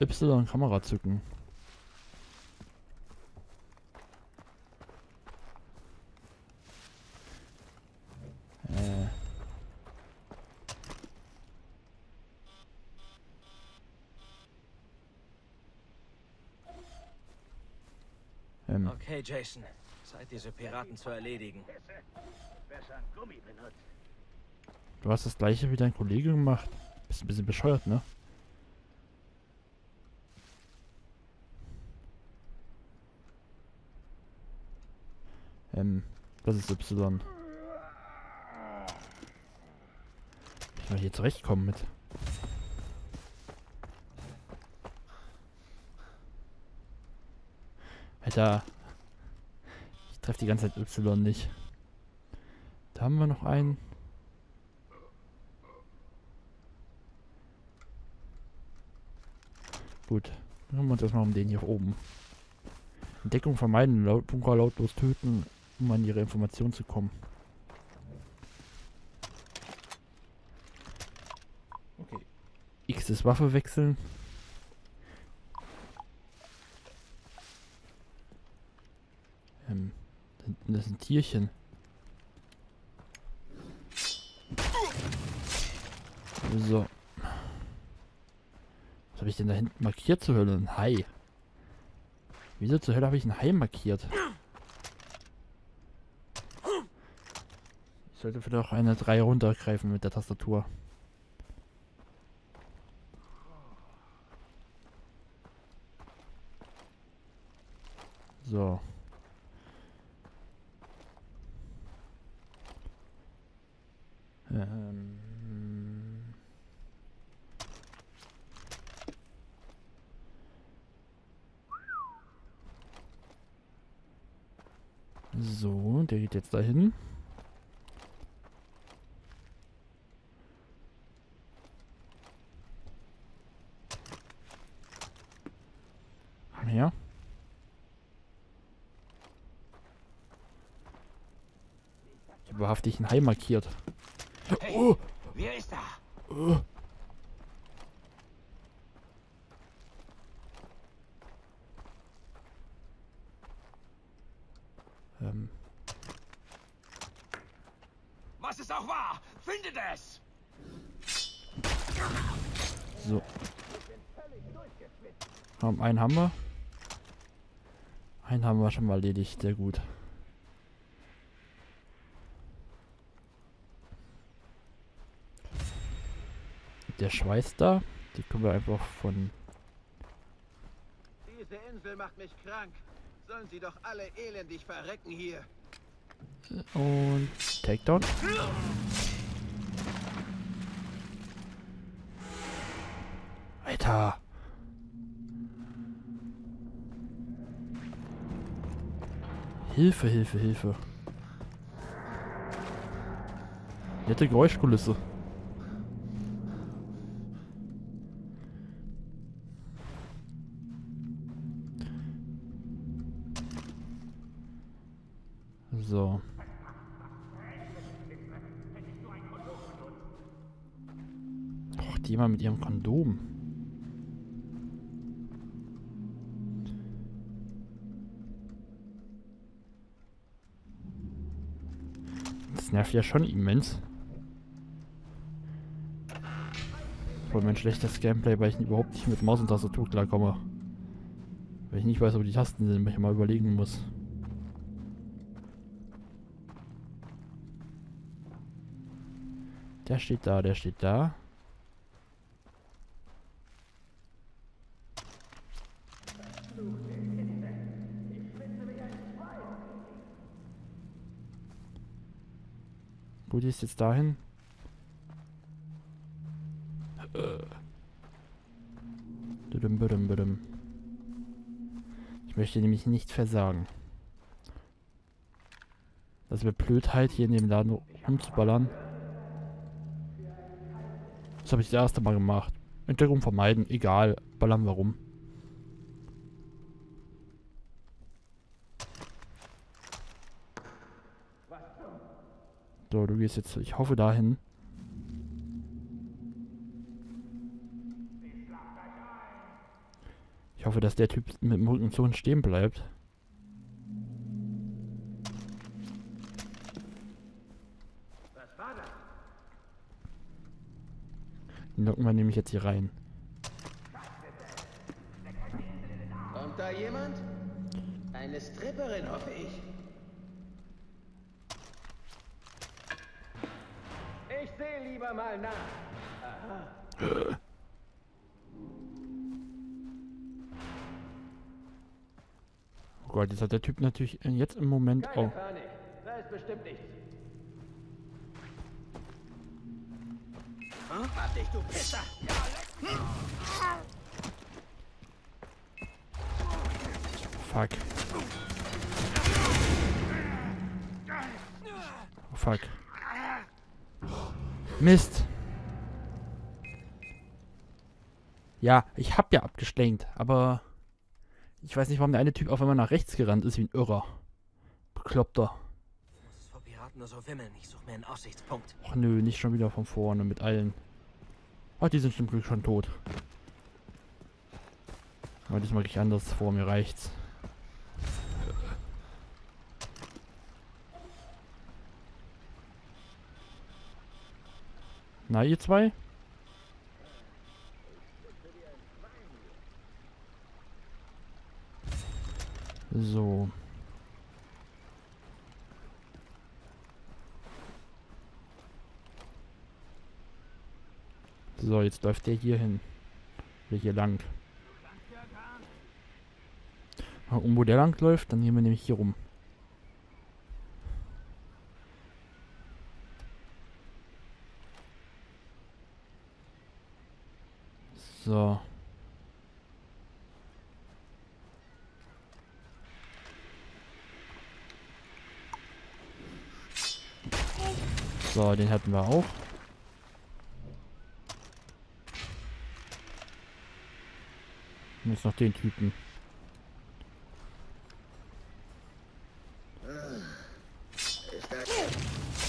Y Kamera zücken. Äh. Ähm, Okay, Jason. Zeit, diese Piraten zu erledigen. Besser einen Gummi benutzt. du hast das gleiche wie dein Kollege gemacht. Bist ein bisschen bescheuert, ne? Ähm, das ist Y. Ich mal hier zurechtkommen mit. Alter. Ich treffe die ganze Zeit Y nicht. Da haben wir noch einen. Gut. Dann kümmern wir uns erstmal um den hier oben. Entdeckung vermeiden, laut Bunker lautlos töten, um an ihre Informationen zu kommen. Okay. X ist Waffe wechseln. Ähm, das ist ein Tierchen. So. Was habe ich denn da hinten markiert zur Hölle? Ein Hai. Wieso zur Hölle habe ich ein Hai markiert? Ich sollte vielleicht auch eine 3 runtergreifen mit der Tastatur. So. Ähm. So, der geht jetzt dahin. Her. Ich habe wahrhaftig ein Hai markiert. Hey, Oh, wer ist da? oh. Ähm, Was es auch war, findet es! so. Komm, einen haben wir. Einen haben wir schon mal erledigt, sehr gut. Der Schweiß da, die können wir einfach von Diese Insel macht mich krank. Sollen sie doch alle elendig verrecken hier. und Takedown. Alter. Hilfe, Hilfe, Hilfe. Nette Geräuschkulisse. So. Och, die immer mit ihrem Kondom. Das nervt ja schon immens. Voll mein schlechtes Gameplay, weil ich überhaupt nicht mit Maus und Tastatur klarkomme. Weil ich nicht weiß, wo die Tasten sind, weil ich mal überlegen muss. Der steht da, der steht da. Gut, die ist jetzt dahin. Äh. Ich möchte nämlich nicht versagen. Das wäre Blödheit, hier in dem Laden rumzuballern. Das habe ich das erste Mal gemacht. Entdeckung vermeiden, egal, ballern wir rum. Du gehst jetzt, ich hoffe dahin. Ich hoffe, dass der Typ mit dem Rücken zu uns stehen bleibt. Den locken wir nämlich jetzt hier rein. Kommt da jemand? Eine Stripperin, hoffe. Ich sehe lieber mal nach. Oh Gott, jetzt hat der Typ natürlich jetzt im Moment Keine auch. Panik, da ist bestimmt nichts. Hm? Warte dich, du Pisser! Fuck. Oh, fuck. Mist. Ja, ich hab ja abgeschlenkt, aber ich weiß nicht, warum der eine Typ auf einmal nach rechts gerannt ist wie ein Irrer. Bekloppter. Ach nö, nicht schon wieder von vorne mit allen. Ach, die sind zum Glück schon tot. Aber diesmal gehe ich anders vor, mir reicht's. Na, ihr zwei? So. So, jetzt läuft der hier hin. Oder hier lang. Ah, Und wo der lang läuft, dann gehen wir nämlich hier rum. So. So, den hatten wir auch. Und jetzt noch den Typen.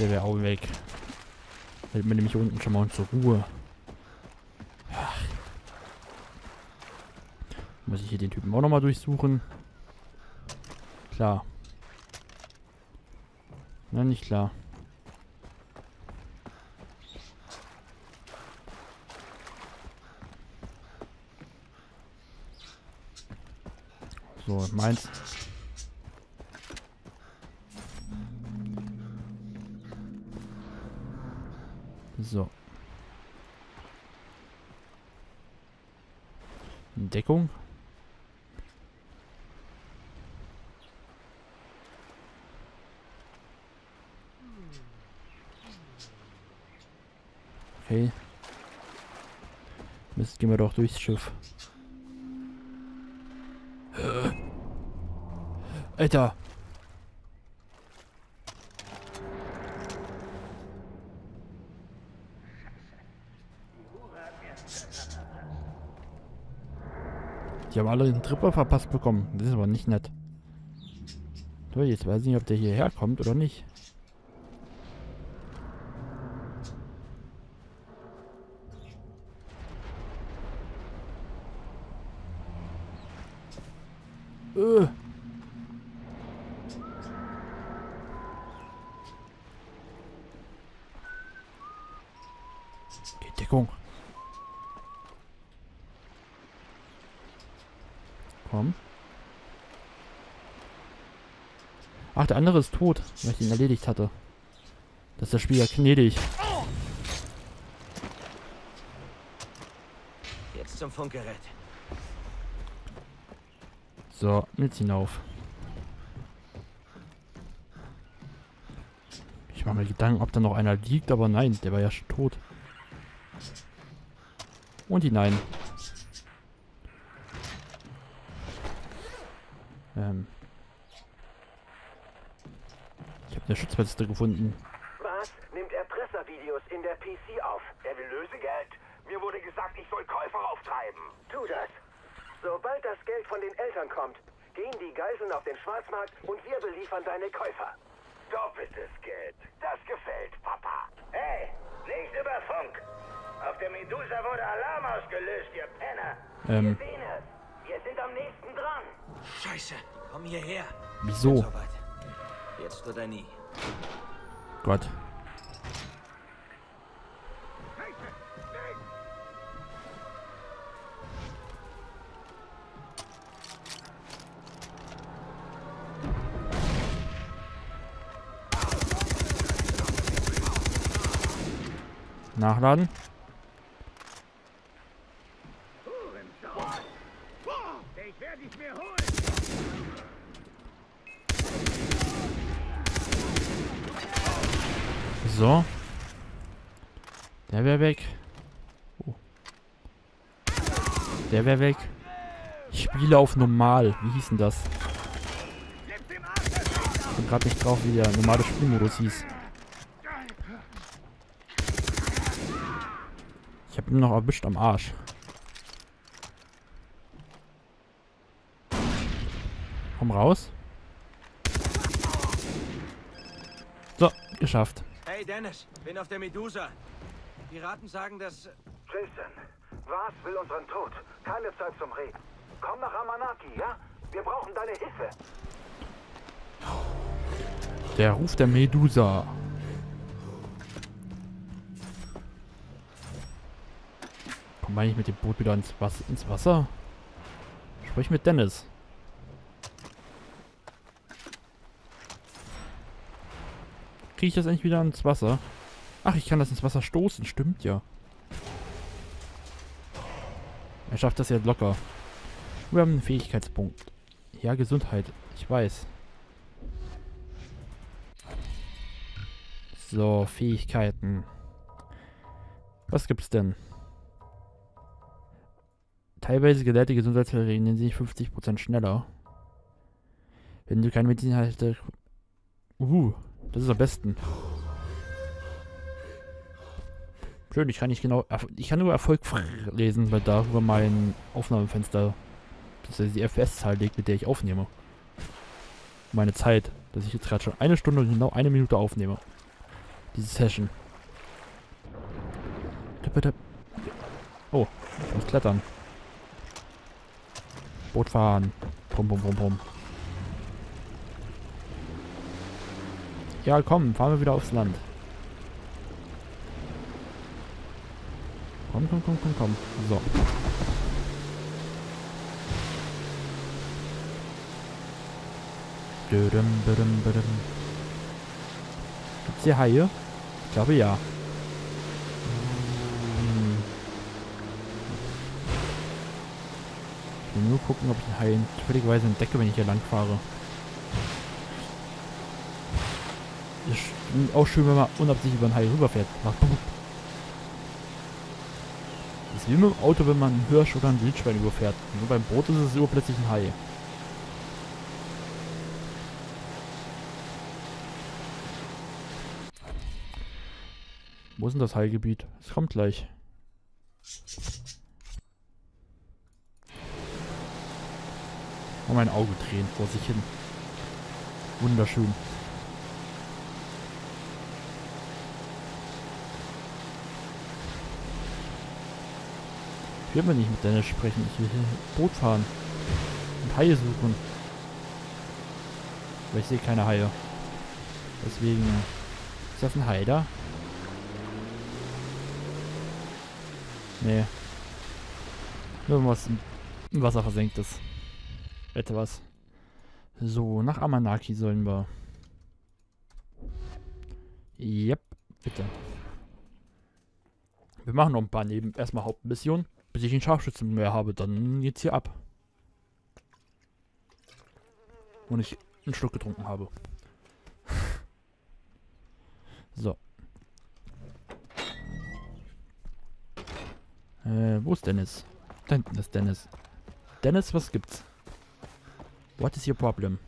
Der wäre auch weg. Hält mir nämlich unten schon mal zur Ruhe. Muss ich hier den Typen auch nochmal durchsuchen? Klar. Nein, nicht klar. So, meins. So. Deckung. Okay. Mist, gehen wir doch durchs Schiff. Alter. Die haben alle den Tripper verpasst bekommen. Das ist aber nicht nett. So, jetzt weiß ich nicht, ob der hierher kommt oder nicht. Äh. Okay, Deckung. Komm. Ach, der andere ist tot, weil ich ihn erledigt hatte. Das ist das Spiel ja gnädig. Jetzt zum Funkgerät. So, jetzt hinauf. Ich mache mir Gedanken, ob da noch einer liegt, aber nein, der war ja schon tot. Und hinein. Ähm. Ich habe eine Schutzweste gefunden. Was? Nimmt Erpresservideos in der PC auf? Er will Lösegeld? Mir wurde gesagt, ich soll Käufer auftreiben. Tu das. Sobald das Geld von den Eltern kommt, gehen die Geiseln auf den Schwarzmarkt und wir beliefern deine Käufer. Doppeltes Geld. Das gefällt, Papa. Hey, nicht über Funk. Auf der Medusa wurde Alarm ausgelöst, ihr Penner. Ähm, Sehen es. Wir sind am nächsten dran. Scheiße. Komm hierher. Wieso? Jetzt oder nie. Gott. Nachladen. So. Der wäre weg. Oh. Der wäre weg. Ich spiele auf normal. Wie hieß denn das? Ich bin gerade nicht drauf, wie der normale Spielmodus hieß. Ich habe ihn noch erwischt am Arsch. Komm raus. So, geschafft. Hey Dennis, bin auf der Medusa. Piraten sagen, dass... Jason, was will unseren Tod? Keine Zeit zum Reden. Komm nach Amanaki, ja? Wir brauchen deine Hilfe. Der Ruf der Medusa. Mal nicht mit dem Boot wieder ins, Was ins Wasser. Sprich mit Dennis. Kriege ich das eigentlich wieder ins Wasser? Ach, ich kann das ins Wasser stoßen. Stimmt ja. Er schafft das jetzt locker. Wir haben einen Fähigkeitspunkt. Ja, Gesundheit. Ich weiß. So, Fähigkeiten. Was gibt's denn? Teilweise gelehrte Gesundheitsfälle regenerieren sich 50% schneller. Wenn du keine Medizin hast. Uh, das ist am besten. Schön, ich kann nicht genau. Ich kann nur Erfolg lesen, weil da über mein Aufnahmefenster. Das ist die FPS-Zahl liegt, mit der ich aufnehme. Meine Zeit, dass ich jetzt gerade schon eine Stunde und genau eine Minute aufnehme. Diese Session. Oh, ich muss klettern. Boot fahren. Pum, pum, pum, pum. Ja, komm, fahren wir wieder aufs Land. Komm, komm, komm, komm, komm. So. Dödem, dödem. Gibt's hier Haie? Ich glaube ja. Hm. Ich will nur gucken, ob ich einen Hai zufälligerweise entdecke, wenn ich hier lang fahre. Ist auch schön, wenn man unabsichtlich über einen Hai rüberfährt. Macht. Das ist wie mit dem Auto, wenn man einen Hirsch oder ein Wildschwein überfährt. Nur beim Boot ist es urplötzlich ein Hai. Wo ist denn das Haigebiet? Es kommt gleich. Oh, mein Auge drehen vor sich hin. Wunderschön. Ich will aber nicht mit Dennis sprechen. Ich will hier Boot fahren. Und Haie suchen. Aber ich sehe keine Haie. Deswegen... Ist das ein Hai da? Nee. Nur was im Wasser versenkt ist. Etwas. So, nach Amanaki sollen wir. Yep, bitte. Wir machen noch ein paar neben erstmal Hauptmissionen. Bis ich einen Scharfschützen mehr habe, dann geht's hier ab. Und ich einen Schluck getrunken habe. so. Äh, wo ist Dennis? Da hinten ist Dennis. Dennis, was gibt's? What is your problem?